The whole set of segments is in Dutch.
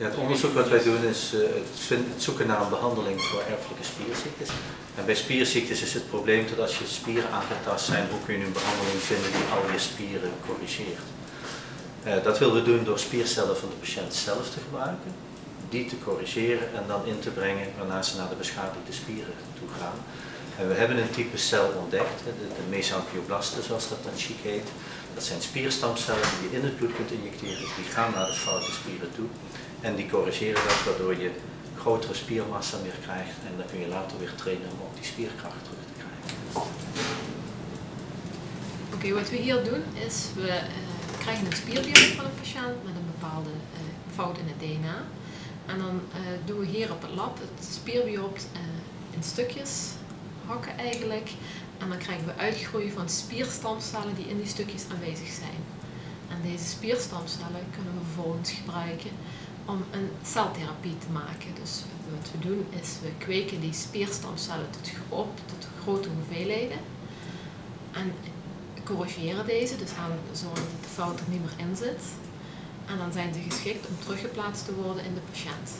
Ja, het onderzoek wat wij doen is uh, het, zoeken naar een behandeling voor erfelijke spierziektes. En bij spierziektes is het probleem dat als je spieren aangetast zijn, hoe kun je een behandeling vinden die al je spieren corrigeert. Uh, dat willen we doen door spiercellen van de patiënt zelf te gebruiken, die te corrigeren en dan in te brengen waarna ze naar de beschadigde spieren toe gaan. En we hebben een type cel ontdekt, de, de zoals dat dan chic heet. Dat zijn spierstamcellen die je in het bloed kunt injecteren, die gaan naar de foute spieren toe en die corrigeren dat waardoor je grotere spiermassa weer krijgt en dan kun je later weer trainen om ook die spierkracht terug te krijgen. Oké, wat we hier doen is we uh, krijgen een spierbeeld van een patiënt met een bepaalde uh, fout in het DNA. En dan uh, doen we hier op het lab het spierbioopt in stukjes hakken eigenlijk. En dan krijgen we uitgroeien van spierstamcellen die in die stukjes aanwezig zijn. En deze spierstamcellen kunnen we vervolgens gebruiken om een celtherapie te maken. Dus wat we doen is we kweken die spierstamcellen tot, op tot grote hoeveelheden en corrigeren deze, dus zorgen dat de fout er niet meer in zit. En dan zijn ze geschikt om teruggeplaatst te worden in de patiënt.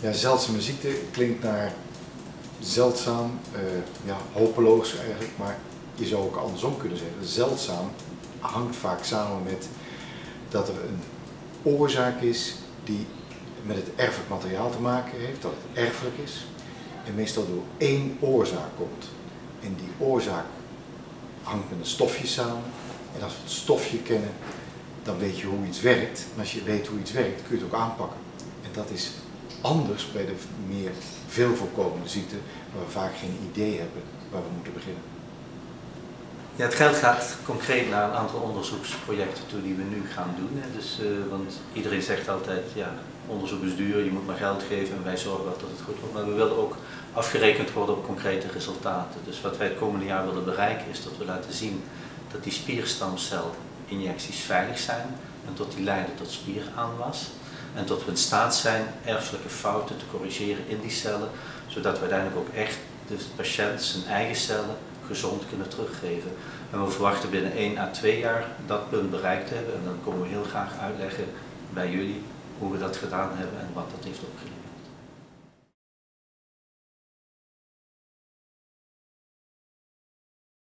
Ja, zeldzame ziekte klinkt naar zeldzaam, uh, ja, hopeloos eigenlijk, maar je zou ook andersom kunnen zeggen. Zeldzaam hangt vaak samen met dat er een oorzaak is die met het erfelijk materiaal te maken heeft, dat het erfelijk is en meestal door één oorzaak komt. En die oorzaak hangt met een stofje samen en als we het stofje kennen, dan weet je hoe iets werkt. En als je weet hoe iets werkt, kun je het ook aanpakken. En dat is anders bij de meer veel voorkomende ziekten, waar we vaak geen idee hebben waar we moeten beginnen. Ja, het geld gaat concreet naar een aantal onderzoeksprojecten toe die we nu gaan doen. Hè. Dus, uh, want iedereen zegt altijd, ja, onderzoek is duur, je moet maar geld geven en wij zorgen dat het goed wordt. Maar we willen ook afgerekend worden op concrete resultaten. Dus wat wij het komende jaar willen bereiken is dat we laten zien dat die spierstamcelinjecties veilig zijn en dat die leiden tot spieraanwas. En dat we in staat zijn erfelijke fouten te corrigeren in die cellen, zodat we uiteindelijk ook echt de patiënt zijn eigen cellen gezond kunnen teruggeven. En we verwachten binnen 1 à 2 jaar dat punt bereikt te hebben. En dan komen we heel graag uitleggen bij jullie hoe we dat gedaan hebben en wat dat heeft opgeleverd.